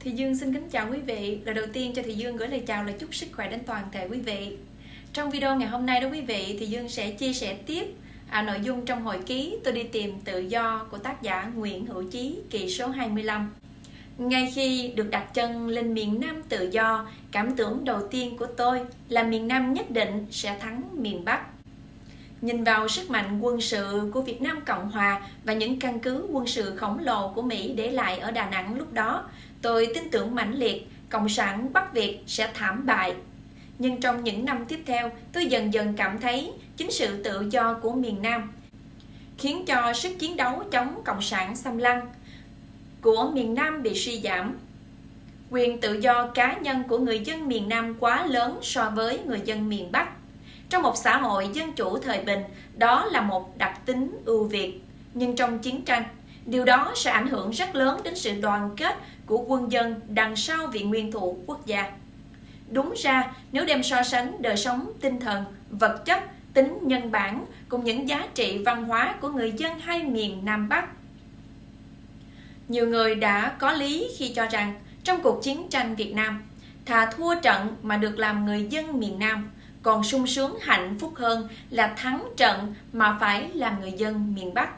Thì Dương xin kính chào quý vị. Lời đầu tiên cho Thì Dương gửi lời chào là chúc sức khỏe đến toàn thể quý vị. Trong video ngày hôm nay đó quý vị thì Dương sẽ chia sẻ tiếp à, nội dung trong hồi ký Tôi đi tìm tự do của tác giả Nguyễn Hữu Chí kỳ số 25. Ngay khi được đặt chân lên miền Nam tự do, cảm tưởng đầu tiên của tôi là miền Nam nhất định sẽ thắng miền Bắc. Nhìn vào sức mạnh quân sự của Việt Nam Cộng Hòa và những căn cứ quân sự khổng lồ của Mỹ để lại ở Đà Nẵng lúc đó, tôi tin tưởng mãnh liệt Cộng sản Bắc Việt sẽ thảm bại. Nhưng trong những năm tiếp theo, tôi dần dần cảm thấy chính sự tự do của miền Nam khiến cho sức chiến đấu chống Cộng sản xâm lăng của miền Nam bị suy giảm. Quyền tự do cá nhân của người dân miền Nam quá lớn so với người dân miền Bắc. Trong một xã hội dân chủ thời bình, đó là một đặc tính ưu việt. Nhưng trong chiến tranh, điều đó sẽ ảnh hưởng rất lớn đến sự đoàn kết của quân dân đằng sau viện nguyên thủ quốc gia. Đúng ra, nếu đem so sánh đời sống tinh thần, vật chất, tính nhân bản cùng những giá trị văn hóa của người dân hai miền Nam Bắc, nhiều người đã có lý khi cho rằng trong cuộc chiến tranh Việt Nam, thà thua trận mà được làm người dân miền Nam, còn sung sướng hạnh phúc hơn là thắng trận mà phải làm người dân miền Bắc.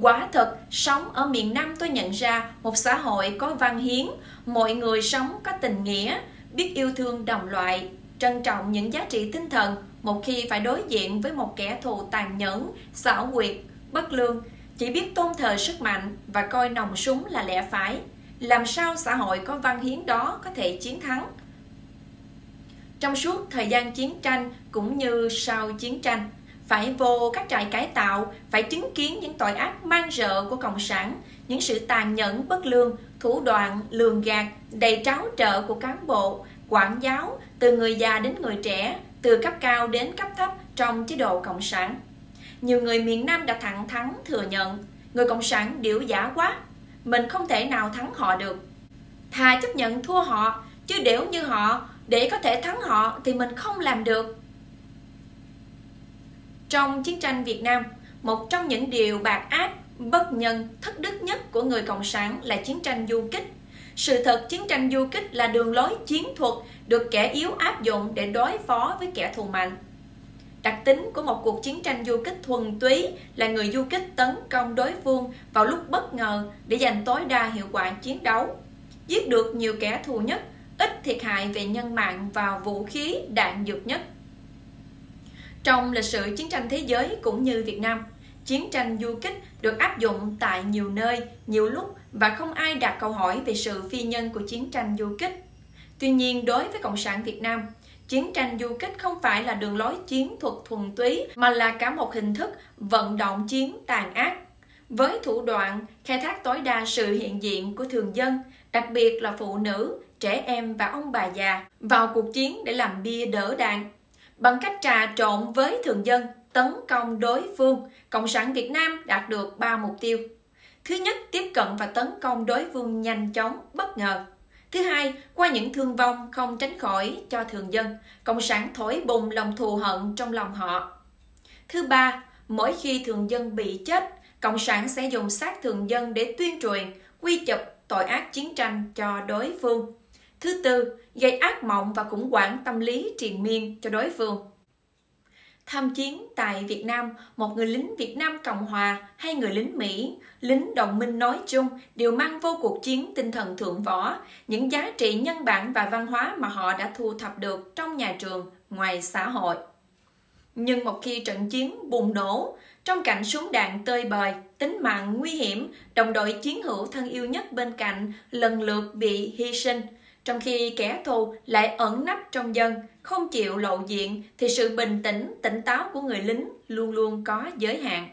Quả thật, sống ở miền Nam tôi nhận ra một xã hội có văn hiến, mọi người sống có tình nghĩa, biết yêu thương đồng loại, trân trọng những giá trị tinh thần một khi phải đối diện với một kẻ thù tàn nhẫn, xảo quyệt, bất lương, chỉ biết tôn thờ sức mạnh và coi nòng súng là lẽ phải. Làm sao xã hội có văn hiến đó có thể chiến thắng? Trong suốt thời gian chiến tranh cũng như sau chiến tranh, phải vô các trại cải tạo, phải chứng kiến những tội ác man rợ của Cộng sản, những sự tàn nhẫn bất lương, thủ đoạn, lường gạt, đầy tráo trợ của cán bộ, quản giáo, từ người già đến người trẻ, từ cấp cao đến cấp thấp trong chế độ Cộng sản. Nhiều người miền Nam đã thẳng thắn thừa nhận, người Cộng sản điểu giả quá, mình không thể nào thắng họ được. Thà chấp nhận thua họ, chứ đểu như họ, để có thể thắng họ thì mình không làm được. Trong chiến tranh Việt Nam, một trong những điều bạc ác, bất nhân, thất đức nhất của người Cộng sản là chiến tranh du kích. Sự thật chiến tranh du kích là đường lối chiến thuật được kẻ yếu áp dụng để đối phó với kẻ thù mạnh. Đặc tính của một cuộc chiến tranh du kích thuần túy là người du kích tấn công đối phương vào lúc bất ngờ để giành tối đa hiệu quả chiến đấu. Giết được nhiều kẻ thù nhất, ít thiệt hại về nhân mạng và vũ khí đạn dược nhất. Trong lịch sử chiến tranh thế giới cũng như Việt Nam, chiến tranh du kích được áp dụng tại nhiều nơi, nhiều lúc và không ai đặt câu hỏi về sự phi nhân của chiến tranh du kích. Tuy nhiên, đối với Cộng sản Việt Nam, chiến tranh du kích không phải là đường lối chiến thuật thuần túy mà là cả một hình thức vận động chiến tàn ác. Với thủ đoạn khai thác tối đa sự hiện diện của thường dân, đặc biệt là phụ nữ, trẻ em và ông bà già vào cuộc chiến để làm bia đỡ đạn. Bằng cách trà trộn với thường dân, tấn công đối phương, Cộng sản Việt Nam đạt được 3 mục tiêu. Thứ nhất, tiếp cận và tấn công đối phương nhanh chóng, bất ngờ. Thứ hai, qua những thương vong không tránh khỏi cho thường dân, Cộng sản thổi bùng lòng thù hận trong lòng họ. Thứ ba, mỗi khi thường dân bị chết, Cộng sản sẽ dùng xác thường dân để tuyên truyền, quy chụp tội ác chiến tranh cho đối phương. Thứ tư, gây ác mộng và khủng hoảng tâm lý triền miên cho đối phương. Tham chiến tại Việt Nam, một người lính Việt Nam Cộng Hòa hay người lính Mỹ, lính đồng minh nói chung đều mang vô cuộc chiến tinh thần thượng võ, những giá trị nhân bản và văn hóa mà họ đã thu thập được trong nhà trường, ngoài xã hội. Nhưng một khi trận chiến bùng nổ, trong cảnh súng đạn tơi bời, tính mạng nguy hiểm, đồng đội chiến hữu thân yêu nhất bên cạnh lần lượt bị hy sinh, trong khi kẻ thù lại ẩn nấp trong dân, không chịu lộ diện thì sự bình tĩnh, tỉnh táo của người lính luôn luôn có giới hạn.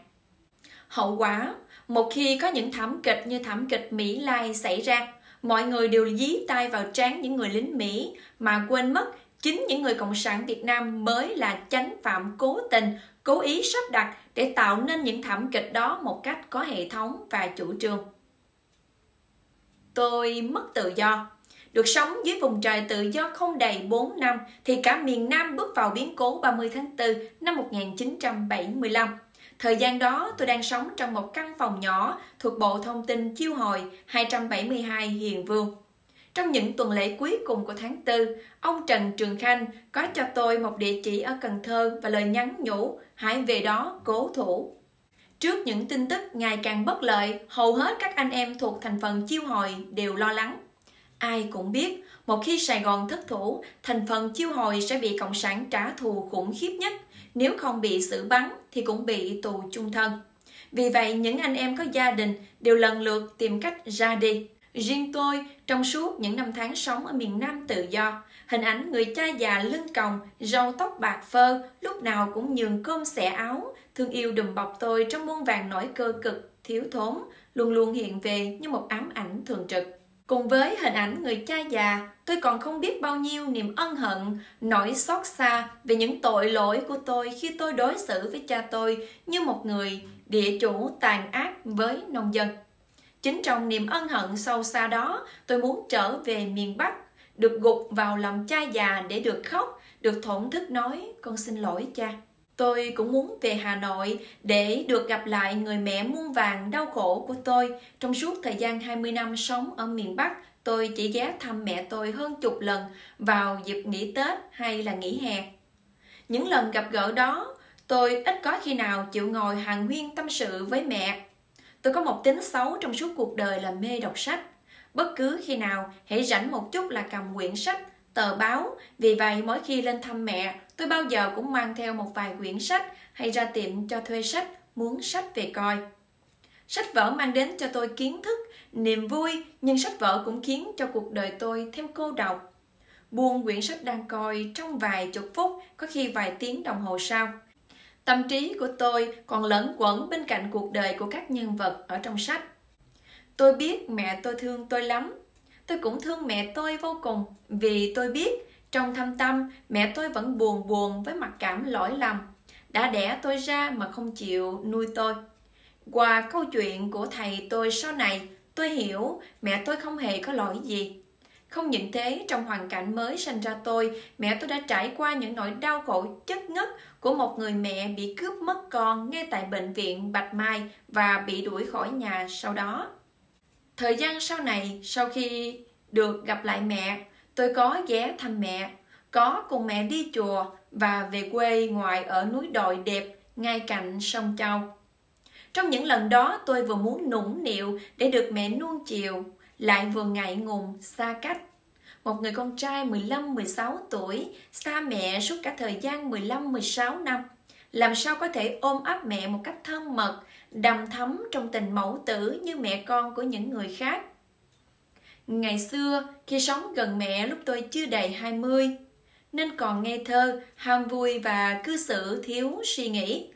Hậu quả, một khi có những thảm kịch như thảm kịch Mỹ Lai xảy ra, mọi người đều dí tay vào trán những người lính Mỹ mà quên mất chính những người Cộng sản Việt Nam mới là chánh phạm cố tình, cố ý sắp đặt để tạo nên những thảm kịch đó một cách có hệ thống và chủ trương. Tôi mất tự do, được sống dưới vùng trời tự do không đầy 4 năm thì cả miền Nam bước vào biến cố 30 tháng 4 năm 1975. Thời gian đó tôi đang sống trong một căn phòng nhỏ thuộc Bộ Thông tin Chiêu Hồi 272 Hiền Vương. Trong những tuần lễ cuối cùng của tháng 4, ông Trần Trường Khanh có cho tôi một địa chỉ ở Cần Thơ và lời nhắn nhủ hãy về đó cố thủ. Trước những tin tức ngày càng bất lợi, hầu hết các anh em thuộc thành phần chiêu hồi đều lo lắng. Ai cũng biết, một khi Sài Gòn thất thủ, thành phần chiêu hồi sẽ bị Cộng sản trả thù khủng khiếp nhất. Nếu không bị xử bắn thì cũng bị tù chung thân. Vì vậy, những anh em có gia đình đều lần lượt tìm cách ra đi. Riêng tôi, trong suốt những năm tháng sống ở miền Nam tự do, hình ảnh người cha già lưng còng, râu tóc bạc phơ, lúc nào cũng nhường cơm xẻ áo, thương yêu đùm bọc tôi trong muôn vàng nỗi cơ cực, thiếu thốn, luôn luôn hiện về như một ám ảnh thường trực. Cùng với hình ảnh người cha già, tôi còn không biết bao nhiêu niềm ân hận, nỗi xót xa về những tội lỗi của tôi khi tôi đối xử với cha tôi như một người địa chủ tàn ác với nông dân. Chính trong niềm ân hận sâu xa đó, tôi muốn trở về miền Bắc, được gục vào lòng cha già để được khóc, được thổn thức nói con xin lỗi cha. Tôi cũng muốn về Hà Nội để được gặp lại người mẹ muôn vàng đau khổ của tôi. Trong suốt thời gian 20 năm sống ở miền Bắc, tôi chỉ ghé thăm mẹ tôi hơn chục lần vào dịp nghỉ Tết hay là nghỉ hè. Những lần gặp gỡ đó, tôi ít có khi nào chịu ngồi hàng huyên tâm sự với mẹ Tôi có một tính xấu trong suốt cuộc đời là mê đọc sách. Bất cứ khi nào hãy rảnh một chút là cầm quyển sách, tờ báo. Vì vậy mỗi khi lên thăm mẹ, tôi bao giờ cũng mang theo một vài quyển sách hay ra tiệm cho thuê sách, muốn sách về coi. Sách vở mang đến cho tôi kiến thức, niềm vui, nhưng sách vở cũng khiến cho cuộc đời tôi thêm cô độc. Buông quyển sách đang coi trong vài chục phút, có khi vài tiếng đồng hồ sau. Tâm trí của tôi còn lẫn quẩn bên cạnh cuộc đời của các nhân vật ở trong sách. Tôi biết mẹ tôi thương tôi lắm. Tôi cũng thương mẹ tôi vô cùng vì tôi biết trong thâm tâm mẹ tôi vẫn buồn buồn với mặc cảm lỗi lầm. Đã đẻ tôi ra mà không chịu nuôi tôi. Qua câu chuyện của thầy tôi sau này, tôi hiểu mẹ tôi không hề có lỗi gì. Không những thế, trong hoàn cảnh mới sinh ra tôi, mẹ tôi đã trải qua những nỗi đau khổ chất ngất của một người mẹ bị cướp mất con ngay tại bệnh viện Bạch Mai và bị đuổi khỏi nhà sau đó. Thời gian sau này, sau khi được gặp lại mẹ, tôi có ghé thăm mẹ, có cùng mẹ đi chùa và về quê ngoại ở núi đồi đẹp ngay cạnh sông Châu. Trong những lần đó tôi vừa muốn nũng nịu để được mẹ nuông chiều, lại vừa ngại ngùng, xa cách. Một người con trai 15-16 tuổi, xa mẹ suốt cả thời gian 15-16 năm. Làm sao có thể ôm ấp mẹ một cách thân mật, đầm thắm trong tình mẫu tử như mẹ con của những người khác. Ngày xưa, khi sống gần mẹ lúc tôi chưa đầy 20, nên còn nghe thơ, ham vui và cư xử thiếu suy nghĩ.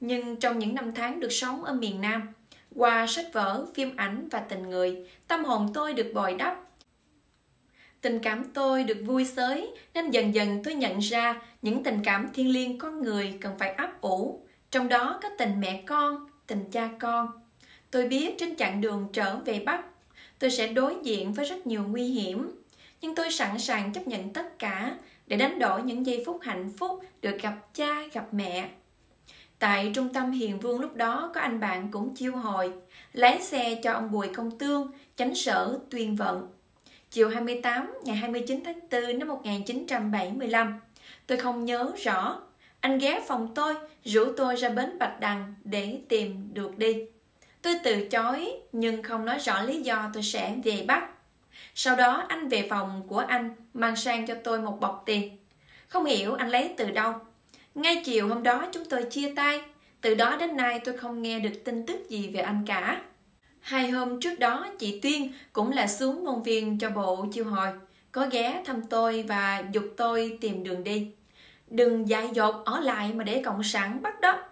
Nhưng trong những năm tháng được sống ở miền Nam, qua sách vở, phim ảnh và tình người, tâm hồn tôi được bồi đắp. Tình cảm tôi được vui sới, nên dần dần tôi nhận ra những tình cảm thiên liêng con người cần phải ấp ủ. Trong đó có tình mẹ con, tình cha con. Tôi biết trên chặng đường trở về Bắc, tôi sẽ đối diện với rất nhiều nguy hiểm. Nhưng tôi sẵn sàng chấp nhận tất cả để đánh đổi những giây phút hạnh phúc được gặp cha, gặp mẹ Tại trung tâm Hiền Vương lúc đó có anh bạn cũng chiêu hồi, lái xe cho ông Bùi Công Tương, chánh sở tuyên vận. Chiều 28 ngày 29 tháng 4 năm 1975, tôi không nhớ rõ. Anh ghé phòng tôi, rủ tôi ra bến Bạch Đằng để tìm được đi. Tôi từ chối nhưng không nói rõ lý do tôi sẽ về Bắc. Sau đó anh về phòng của anh mang sang cho tôi một bọc tiền. Không hiểu anh lấy từ đâu ngay chiều hôm đó chúng tôi chia tay. Từ đó đến nay tôi không nghe được tin tức gì về anh cả. Hai hôm trước đó, chị Tuyên cũng là xuống ngôn viên cho bộ chiêu hồi. Có ghé thăm tôi và dục tôi tìm đường đi. Đừng dại dột ở lại mà để Cộng sản bắt đó.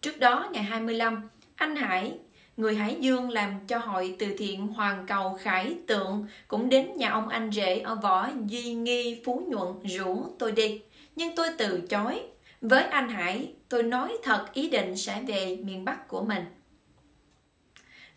Trước đó ngày 25, anh Hải, người Hải Dương làm cho hội từ thiện Hoàng Cầu Khải Tượng cũng đến nhà ông anh rể ở võ Duy Nghi Phú Nhuận rủ tôi đi. Nhưng tôi từ chối với anh Hải, tôi nói thật ý định sẽ về miền Bắc của mình.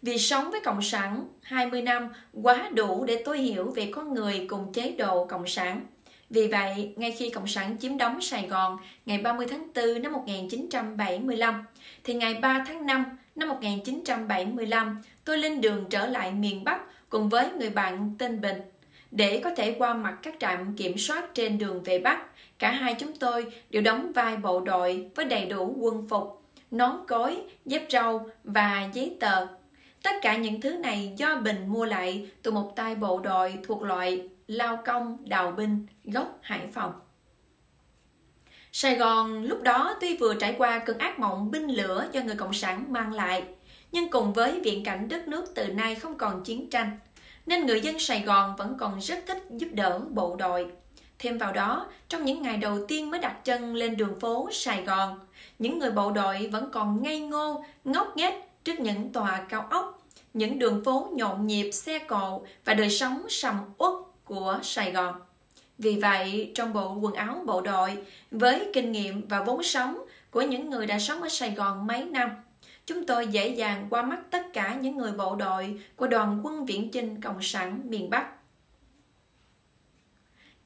Vì sống với Cộng sản 20 năm quá đủ để tôi hiểu về con người cùng chế độ Cộng sản. Vì vậy, ngay khi Cộng sản chiếm đóng Sài Gòn ngày 30 tháng 4 năm 1975, thì ngày 3 tháng 5 năm 1975, tôi lên đường trở lại miền Bắc cùng với người bạn tên Bình. Để có thể qua mặt các trạm kiểm soát trên đường về Bắc, cả hai chúng tôi đều đóng vai bộ đội với đầy đủ quân phục, nón cối, dép râu và giấy tờ. Tất cả những thứ này do Bình mua lại từ một tay bộ đội thuộc loại lao công đào binh gốc Hải Phòng. Sài Gòn lúc đó tuy vừa trải qua cơn ác mộng binh lửa do người Cộng sản mang lại, nhưng cùng với viễn cảnh đất nước từ nay không còn chiến tranh, nên người dân Sài Gòn vẫn còn rất thích giúp đỡ bộ đội. Thêm vào đó, trong những ngày đầu tiên mới đặt chân lên đường phố Sài Gòn, những người bộ đội vẫn còn ngây ngô, ngốc nghếch trước những tòa cao ốc, những đường phố nhộn nhịp xe cộ và đời sống sầm uất của Sài Gòn. Vì vậy, trong bộ quần áo bộ đội, với kinh nghiệm và vốn sống của những người đã sống ở Sài Gòn mấy năm, chúng tôi dễ dàng qua mắt tất cả những người bộ đội của đoàn quân viễn chinh Cộng sản miền Bắc.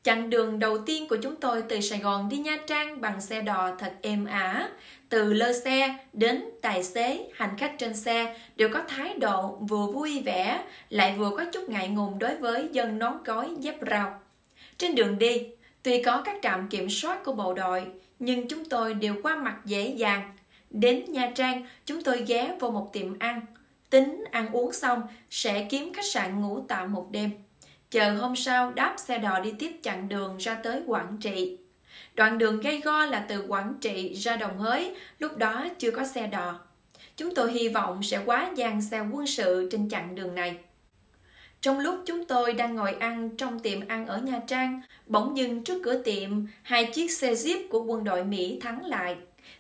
Chặng đường đầu tiên của chúng tôi từ Sài Gòn đi Nha Trang bằng xe đò thật êm ả. Từ lơ xe đến tài xế, hành khách trên xe đều có thái độ vừa vui vẻ, lại vừa có chút ngại ngùng đối với dân nón cối dép rọc trên đường đi, tuy có các trạm kiểm soát của bộ đội, nhưng chúng tôi đều qua mặt dễ dàng. Đến Nha Trang, chúng tôi ghé vào một tiệm ăn. Tính ăn uống xong, sẽ kiếm khách sạn ngủ tạm một đêm. Chờ hôm sau đáp xe đò đi tiếp chặng đường ra tới Quảng Trị. Đoạn đường gây go là từ Quảng Trị ra Đồng Hới, lúc đó chưa có xe đò. Chúng tôi hy vọng sẽ quá gian xe quân sự trên chặng đường này. Trong lúc chúng tôi đang ngồi ăn trong tiệm ăn ở Nha Trang, bỗng dưng trước cửa tiệm, hai chiếc xe Jeep của quân đội Mỹ thắng lại.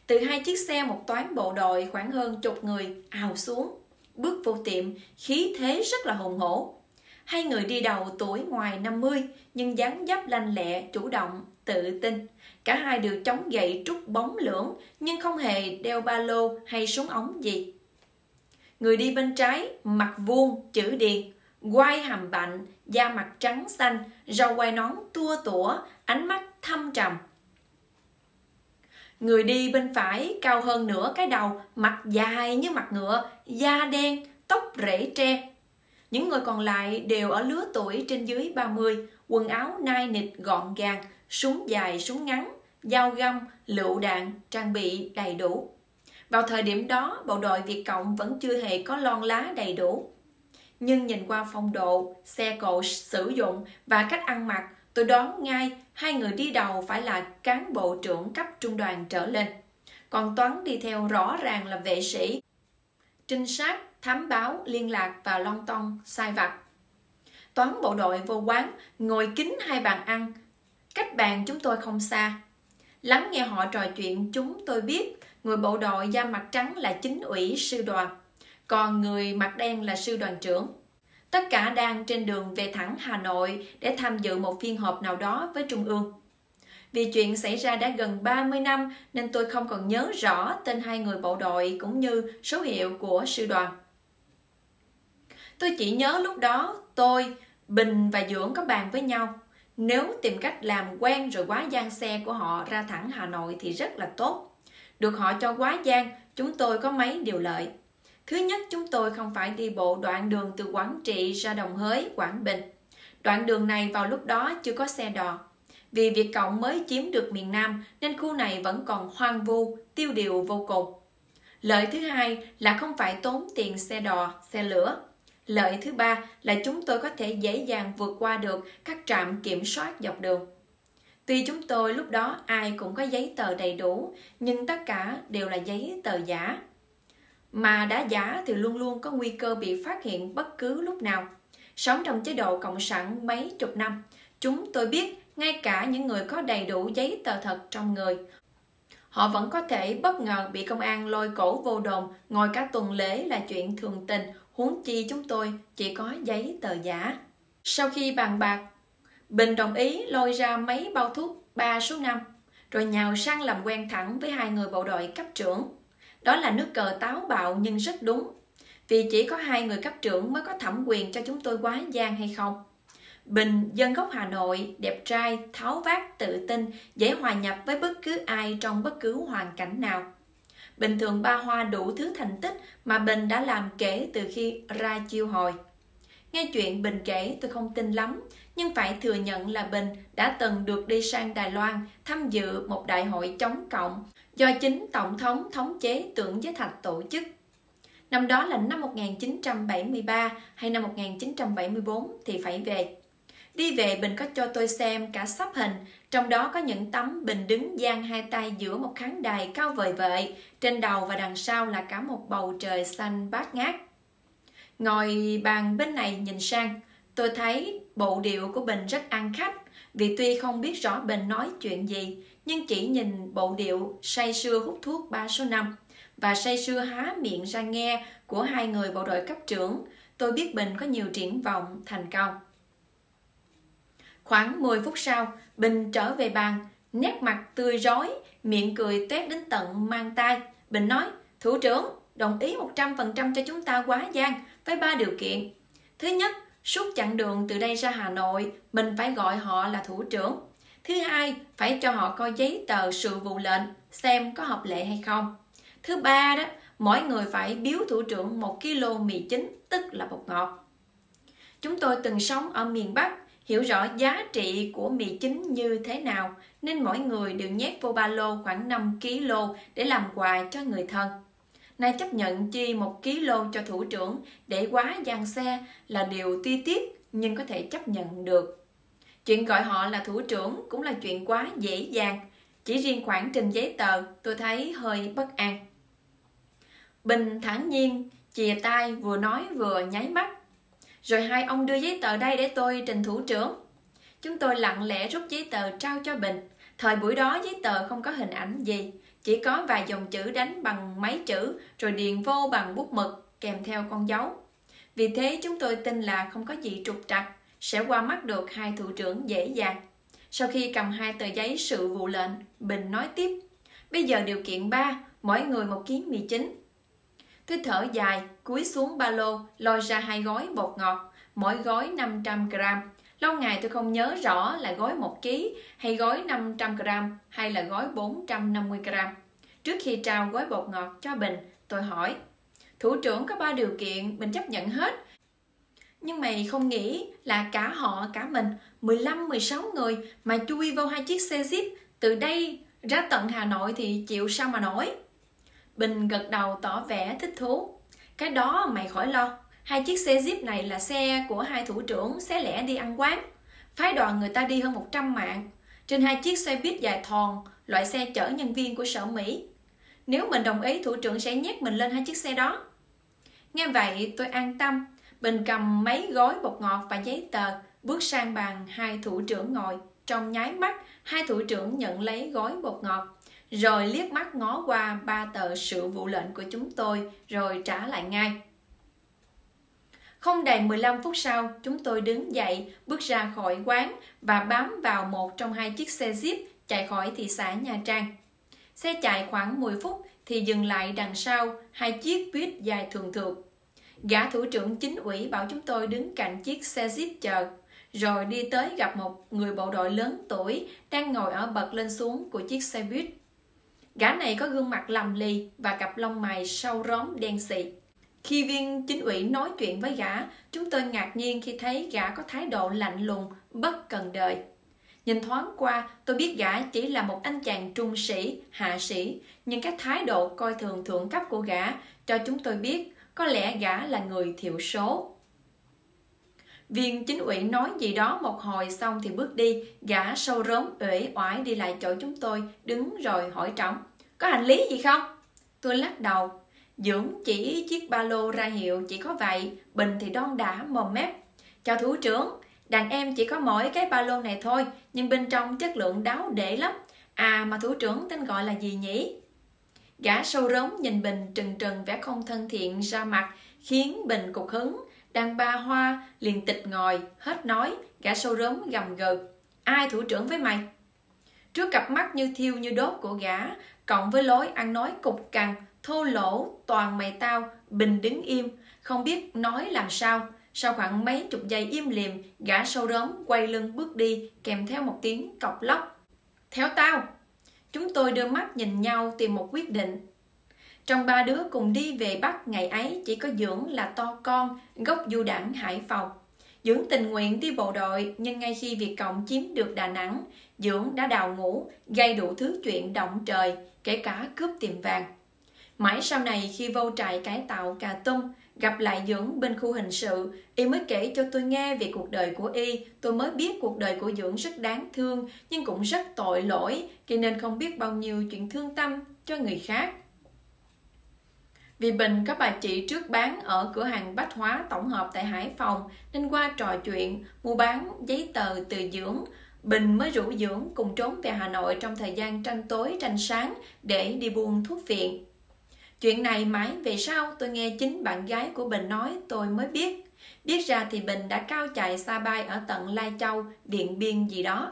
Từ hai chiếc xe một toán bộ đội khoảng hơn chục người ào xuống. Bước vô tiệm, khí thế rất là hùng hổ. Hai người đi đầu tuổi ngoài 50 nhưng dáng dấp lanh lẹ, chủ động, tự tin. Cả hai đều chống gậy trúc bóng lưỡng nhưng không hề đeo ba lô hay súng ống gì. Người đi bên trái, mặt vuông, chữ điền, quai hàm bạnh, da mặt trắng xanh, râu quai nón tua tủa, ánh mắt thâm trầm. Người đi bên phải cao hơn nửa cái đầu, mặt dài như mặt ngựa, da đen, tóc rễ tre. Những người còn lại đều ở lứa tuổi trên dưới 30, quần áo nai nịt gọn gàng, súng dài súng ngắn, dao găm, lựu đạn, trang bị đầy đủ. Vào thời điểm đó, bộ đội Việt Cộng vẫn chưa hề có lon lá đầy đủ nhưng nhìn qua phong độ, xe cộ sử dụng và cách ăn mặc, tôi đoán ngay hai người đi đầu phải là cán bộ trưởng cấp trung đoàn trở lên. Còn Toán đi theo rõ ràng là vệ sĩ, trinh sát, thám báo, liên lạc và long ton, sai vặt. Toán bộ đội vô quán, ngồi kín hai bàn ăn, cách bàn chúng tôi không xa. Lắng nghe họ trò chuyện chúng tôi biết người bộ đội da mặt trắng là chính ủy sư đoàn còn người mặt đen là sư đoàn trưởng. Tất cả đang trên đường về thẳng Hà Nội để tham dự một phiên họp nào đó với Trung ương. Vì chuyện xảy ra đã gần 30 năm nên tôi không còn nhớ rõ tên hai người bộ đội cũng như số hiệu của sư đoàn. Tôi chỉ nhớ lúc đó tôi, Bình và Dưỡng có bàn với nhau. Nếu tìm cách làm quen rồi quá gian xe của họ ra thẳng Hà Nội thì rất là tốt. Được họ cho quá gian, chúng tôi có mấy điều lợi. Thứ nhất, chúng tôi không phải đi bộ đoạn đường từ Quảng Trị ra Đồng Hới, Quảng Bình. Đoạn đường này vào lúc đó chưa có xe đò. Vì Việt Cộng mới chiếm được miền Nam nên khu này vẫn còn hoang vu, tiêu điều vô cùng. Lợi thứ hai là không phải tốn tiền xe đò, xe lửa. Lợi thứ ba là chúng tôi có thể dễ dàng vượt qua được các trạm kiểm soát dọc đường. Tuy chúng tôi lúc đó ai cũng có giấy tờ đầy đủ, nhưng tất cả đều là giấy tờ giả mà đã giả thì luôn luôn có nguy cơ bị phát hiện bất cứ lúc nào. Sống trong chế độ cộng sản mấy chục năm, chúng tôi biết ngay cả những người có đầy đủ giấy tờ thật trong người. Họ vẫn có thể bất ngờ bị công an lôi cổ vô đồn, ngồi cả tuần lễ là chuyện thường tình, huống chi chúng tôi chỉ có giấy tờ giả. Sau khi bàn bạc, Bình đồng ý lôi ra mấy bao thuốc 3 số 5, rồi nhào sang làm quen thẳng với hai người bộ đội cấp trưởng. Đó là nước cờ táo bạo nhưng rất đúng. Vì chỉ có hai người cấp trưởng mới có thẩm quyền cho chúng tôi quá gian hay không. Bình, dân gốc Hà Nội, đẹp trai, tháo vát, tự tin, dễ hòa nhập với bất cứ ai trong bất cứ hoàn cảnh nào. Bình thường ba hoa đủ thứ thành tích mà Bình đã làm kể từ khi ra chiêu hồi. Nghe chuyện Bình kể tôi không tin lắm, nhưng phải thừa nhận là Bình đã từng được đi sang Đài Loan tham dự một đại hội chống cộng do chính Tổng thống thống chế tưởng giới thạch tổ chức. Năm đó là năm 1973 hay năm 1974 thì phải về. Đi về Bình có cho tôi xem cả sắp hình, trong đó có những tấm Bình đứng giang hai tay giữa một khán đài cao vời vợi, trên đầu và đằng sau là cả một bầu trời xanh bát ngát. Ngồi bàn bên này nhìn sang, tôi thấy bộ điệu của Bình rất ăn khách, vì tuy không biết rõ Bình nói chuyện gì, nhưng chỉ nhìn bộ điệu say sưa hút thuốc ba số năm và say sưa há miệng ra nghe của hai người bộ đội cấp trưởng, tôi biết Bình có nhiều triển vọng thành công. Khoảng 10 phút sau, Bình trở về bàn, nét mặt tươi rói, miệng cười tét đến tận mang tay. Bình nói, thủ trưởng, đồng ý 100% cho chúng ta quá gian với ba điều kiện. Thứ nhất, suốt chặng đường từ đây ra Hà Nội, mình phải gọi họ là thủ trưởng. Thứ hai, phải cho họ coi giấy tờ sự vụ lệnh, xem có hợp lệ hay không. Thứ ba đó, mỗi người phải biếu thủ trưởng một kg mì chính, tức là bột ngọt. Chúng tôi từng sống ở miền Bắc, hiểu rõ giá trị của mì chính như thế nào, nên mỗi người đều nhét vô ba lô khoảng 5 kg để làm quà cho người thân. Nay chấp nhận chi một kg cho thủ trưởng để quá gian xe là điều tuy tiếc nhưng có thể chấp nhận được. Chuyện gọi họ là thủ trưởng cũng là chuyện quá dễ dàng. Chỉ riêng khoản trình giấy tờ tôi thấy hơi bất an. Bình thản nhiên, chìa tay vừa nói vừa nháy mắt. Rồi hai ông đưa giấy tờ đây để tôi trình thủ trưởng. Chúng tôi lặng lẽ rút giấy tờ trao cho Bình. Thời buổi đó giấy tờ không có hình ảnh gì, chỉ có vài dòng chữ đánh bằng máy chữ rồi điền vô bằng bút mực kèm theo con dấu. Vì thế chúng tôi tin là không có gì trục trặc, sẽ qua mắt được hai thủ trưởng dễ dàng. Sau khi cầm hai tờ giấy sự vụ lệnh, Bình nói tiếp. Bây giờ điều kiện 3, mỗi người một kiến mì chính. Thư thở dài, cúi xuống ba lô, lôi ra hai gói bột ngọt, mỗi gói 500 gram. Lâu ngày tôi không nhớ rõ là gói 1 kg hay gói 500 gram hay là gói 450 gram. Trước khi trao gói bột ngọt cho Bình, tôi hỏi, thủ trưởng có ba điều kiện, Bình chấp nhận hết. Nhưng mày không nghĩ là cả họ cả mình, 15-16 người mà chui vô hai chiếc xe Jeep từ đây ra tận Hà Nội thì chịu sao mà nổi. Bình gật đầu tỏ vẻ thích thú. Cái đó mày khỏi lo. Hai chiếc xe Jeep này là xe của hai thủ trưởng xé lẻ đi ăn quán. Phái đoàn người ta đi hơn 100 mạng. Trên hai chiếc xe buýt dài thòn, loại xe chở nhân viên của sở Mỹ. Nếu mình đồng ý, thủ trưởng sẽ nhét mình lên hai chiếc xe đó. Nghe vậy, tôi an tâm. Bình cầm mấy gói bột ngọt và giấy tờ, bước sang bàn hai thủ trưởng ngồi. Trong nháy mắt, hai thủ trưởng nhận lấy gói bột ngọt rồi liếc mắt ngó qua ba tờ sự vụ lệnh của chúng tôi, rồi trả lại ngay. Không đầy 15 phút sau, chúng tôi đứng dậy, bước ra khỏi quán và bám vào một trong hai chiếc xe Jeep chạy khỏi thị xã Nha Trang. Xe chạy khoảng 10 phút thì dừng lại đằng sau hai chiếc buýt dài thường thượt. Gã thủ trưởng chính ủy bảo chúng tôi đứng cạnh chiếc xe Jeep chờ, rồi đi tới gặp một người bộ đội lớn tuổi đang ngồi ở bậc lên xuống của chiếc xe buýt. Gã này có gương mặt lầm lì và cặp lông mày sâu róm đen xị. Khi viên chính ủy nói chuyện với gã, chúng tôi ngạc nhiên khi thấy gã có thái độ lạnh lùng, bất cần đời. Nhìn thoáng qua, tôi biết gã chỉ là một anh chàng trung sĩ, hạ sĩ, nhưng cái thái độ coi thường thượng cấp của gã cho chúng tôi biết có lẽ gã là người thiểu số. Viên chính ủy nói gì đó một hồi xong thì bước đi, gã sâu rớm uể oải đi lại chỗ chúng tôi, đứng rồi hỏi trống. Có hành lý gì không? Tôi lắc đầu. Dưỡng chỉ chiếc ba lô ra hiệu chỉ có vậy, Bình thì đon đã mồm mép. Chào thủ trưởng, đàn em chỉ có mỗi cái ba lô này thôi, nhưng bên trong chất lượng đáo để lắm. À mà thủ trưởng tên gọi là gì nhỉ? Gã sâu rống nhìn Bình trừng trừng vẻ không thân thiện ra mặt, khiến Bình cục hứng. Đàn ba hoa liền tịch ngồi, hết nói, gã sâu rống gầm gừ. Ai thủ trưởng với mày? Trước cặp mắt như thiêu như đốt của gã, cộng với lối ăn nói cục cằn, thô lỗ, toàn mày tao, Bình đứng im, không biết nói làm sao. Sau khoảng mấy chục giây im lìm, gã sâu rống quay lưng bước đi kèm theo một tiếng cọc lóc. Theo tao! Chúng tôi đưa mắt nhìn nhau tìm một quyết định. Trong ba đứa cùng đi về Bắc ngày ấy chỉ có Dưỡng là to con, gốc du đảng Hải Phòng. Dưỡng tình nguyện đi bộ đội nhưng ngay khi Việt Cộng chiếm được Đà Nẵng, Dưỡng đã đào ngũ, gây đủ thứ chuyện động trời, kể cả cướp tiệm vàng. Mãi sau này khi vô trại cải tạo Cà tung gặp lại Dưỡng bên khu hình sự, y mới kể cho tôi nghe về cuộc đời của y. Tôi mới biết cuộc đời của Dưỡng rất đáng thương, nhưng cũng rất tội lỗi, cho nên không biết bao nhiêu chuyện thương tâm cho người khác. Vì Bình có bà chị trước bán ở cửa hàng bách hóa tổng hợp tại Hải Phòng nên qua trò chuyện mua bán giấy tờ từ Dưỡng. Bình mới rủ Dưỡng cùng trốn về Hà Nội trong thời gian tranh tối tranh sáng để đi buôn thuốc viện. Chuyện này mãi về sau tôi nghe chính bạn gái của Bình nói tôi mới biết. Biết ra thì Bình đã cao chạy xa bay ở tận Lai Châu, Điện Biên gì đó.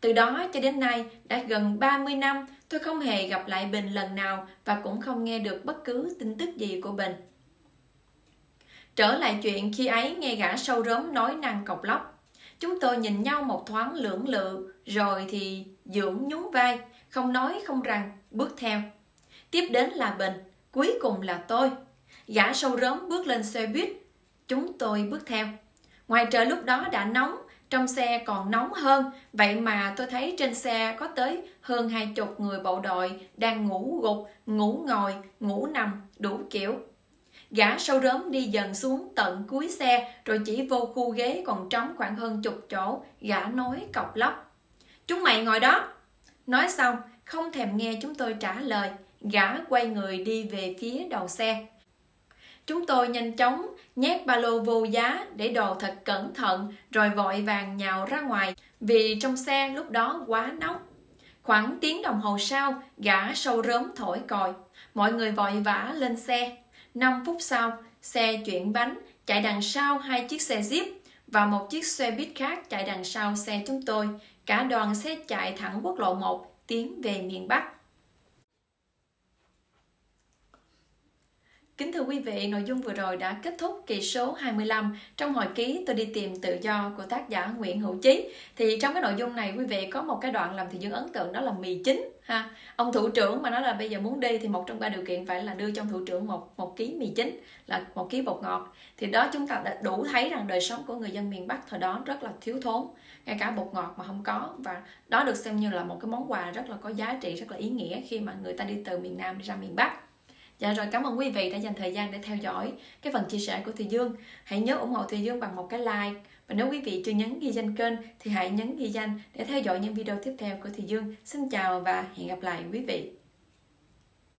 Từ đó cho đến nay đã gần 30 năm tôi không hề gặp lại Bình lần nào và cũng không nghe được bất cứ tin tức gì của Bình. Trở lại chuyện khi ấy nghe gã sâu rớm nói năng cọc lóc. Chúng tôi nhìn nhau một thoáng lưỡng lự, rồi thì dưỡng nhún vai, không nói không rằng, bước theo. Tiếp đến là Bình, cuối cùng là tôi. Gã sâu rớm bước lên xe buýt, chúng tôi bước theo. Ngoài trời lúc đó đã nóng, trong xe còn nóng hơn, vậy mà tôi thấy trên xe có tới hơn hai chục người bộ đội đang ngủ gục, ngủ ngồi, ngủ nằm, đủ kiểu. Gã sâu rớm đi dần xuống tận cuối xe rồi chỉ vô khu ghế còn trống khoảng hơn chục chỗ, gã nói cọc lóc. Chúng mày ngồi đó. Nói xong, không thèm nghe chúng tôi trả lời, gã quay người đi về phía đầu xe. Chúng tôi nhanh chóng nhét ba lô vô giá để đồ thật cẩn thận rồi vội vàng nhào ra ngoài vì trong xe lúc đó quá nóng. Khoảng tiếng đồng hồ sau, gã sâu rớm thổi còi. Mọi người vội vã lên xe. 5 phút sau, xe chuyển bánh, chạy đằng sau hai chiếc xe Jeep và một chiếc xe buýt khác chạy đằng sau xe chúng tôi. Cả đoàn xe chạy thẳng quốc lộ 1 tiến về miền Bắc. Kính thưa quý vị, nội dung vừa rồi đã kết thúc kỳ số 25 trong hồi ký tôi đi tìm tự do của tác giả Nguyễn Hữu Chí. Thì trong cái nội dung này quý vị có một cái đoạn làm thì dương ấn tượng đó là mì chính ha. Ông thủ trưởng mà nói là bây giờ muốn đi thì một trong ba điều kiện phải là đưa cho ông thủ trưởng một một ký mì chính là một ký bột ngọt. Thì đó chúng ta đã đủ thấy rằng đời sống của người dân miền Bắc thời đó rất là thiếu thốn, ngay cả bột ngọt mà không có và đó được xem như là một cái món quà rất là có giá trị, rất là ý nghĩa khi mà người ta đi từ miền Nam đi ra miền Bắc. Dạ rồi, cảm ơn quý vị đã dành thời gian để theo dõi cái phần chia sẻ của Thùy Dương. Hãy nhớ ủng hộ Thùy Dương bằng một cái like. Và nếu quý vị chưa nhấn ghi danh kênh thì hãy nhấn ghi danh để theo dõi những video tiếp theo của Thùy Dương. Xin chào và hẹn gặp lại quý vị.